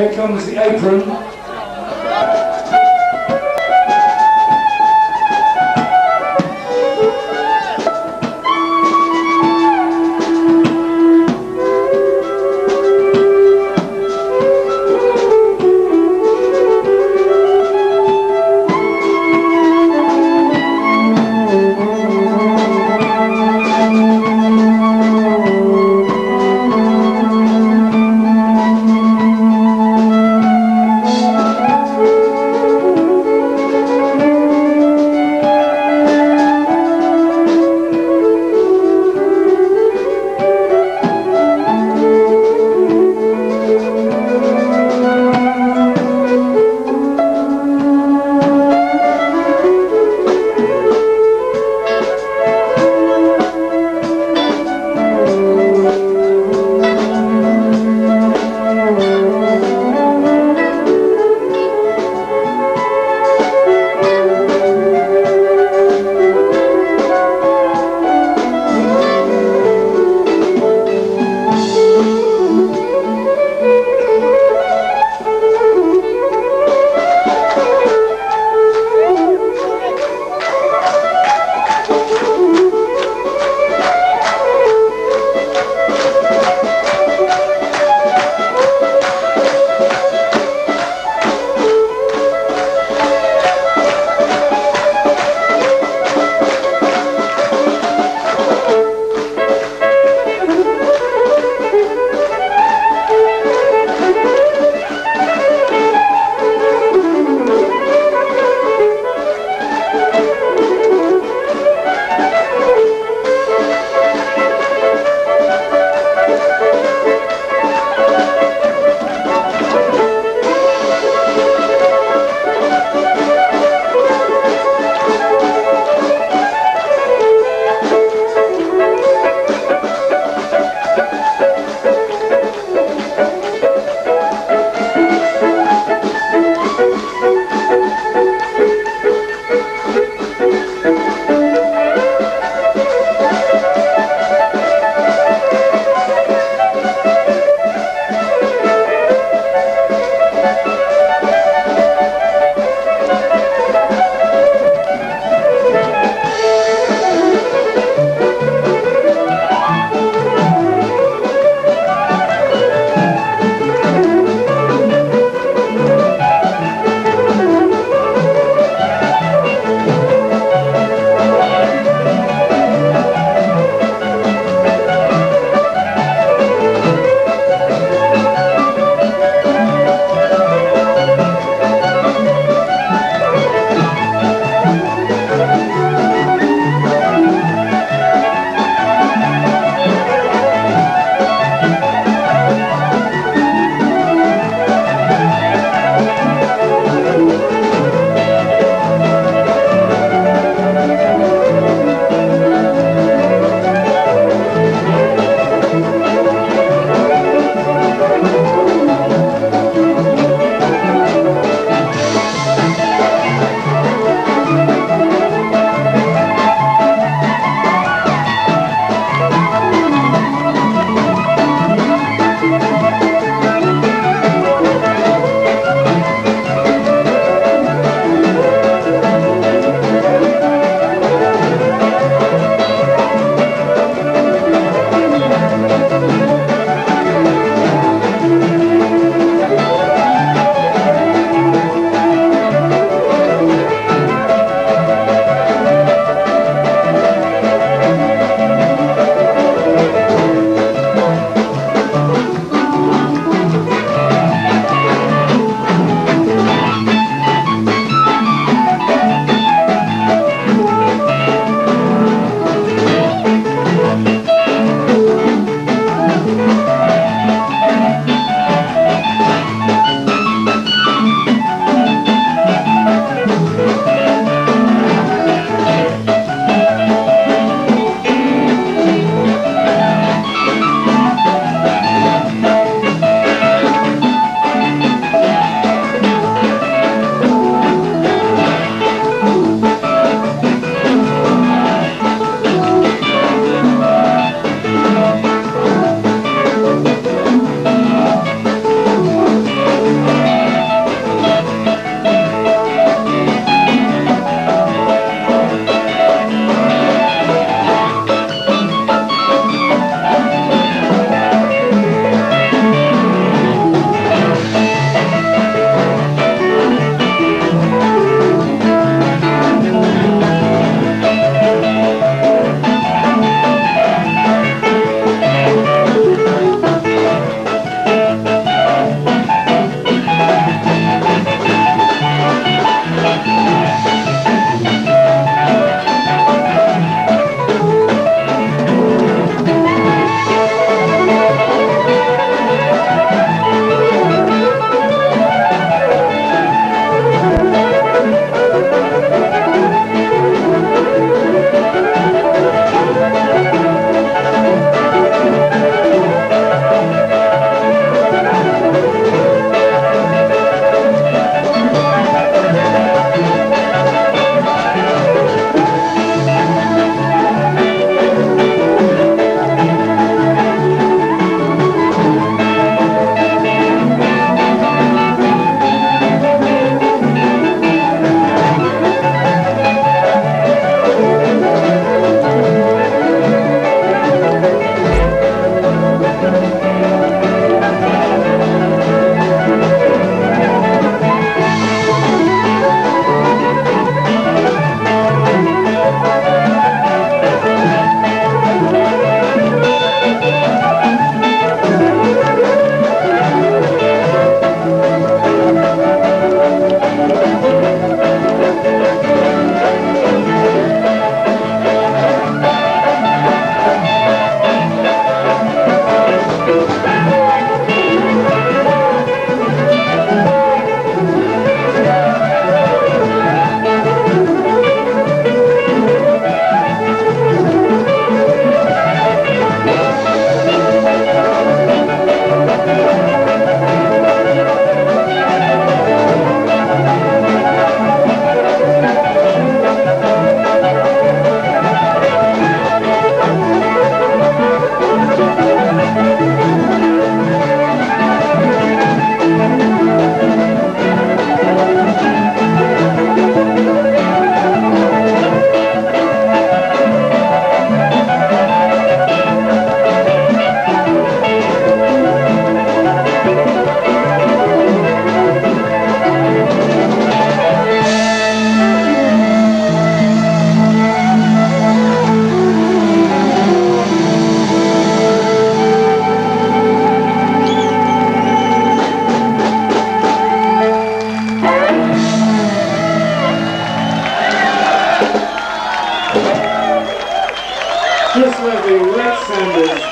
Here comes the apron.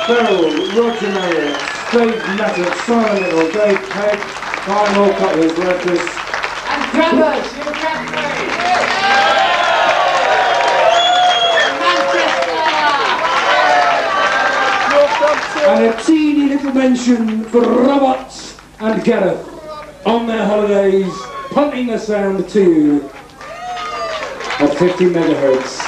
Beryl, Roger Marriott, Steve Mattacks, Simon Little, Dave Pegg, Ryan Allcock, who's left us. And Trappers, you can And a teeny little mention for Robots and Gareth on their holidays, pumping the sound to of 50 megahertz.